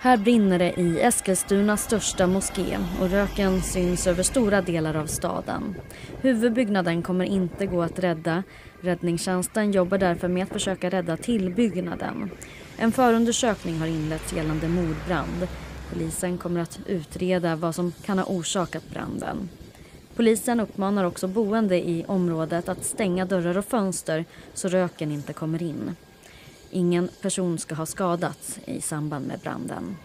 Här brinner det i Eskilstunas största moské och röken syns över stora delar av staden. Huvudbyggnaden kommer inte gå att rädda. Räddningstjänsten jobbar därför med att försöka rädda tillbyggnaden. En förundersökning har inletts gällande mordbrand. Polisen kommer att utreda vad som kan ha orsakat branden. Polisen uppmanar också boende i området att stänga dörrar och fönster så röken inte kommer in. Ingen person ska ha skadats i samband med branden.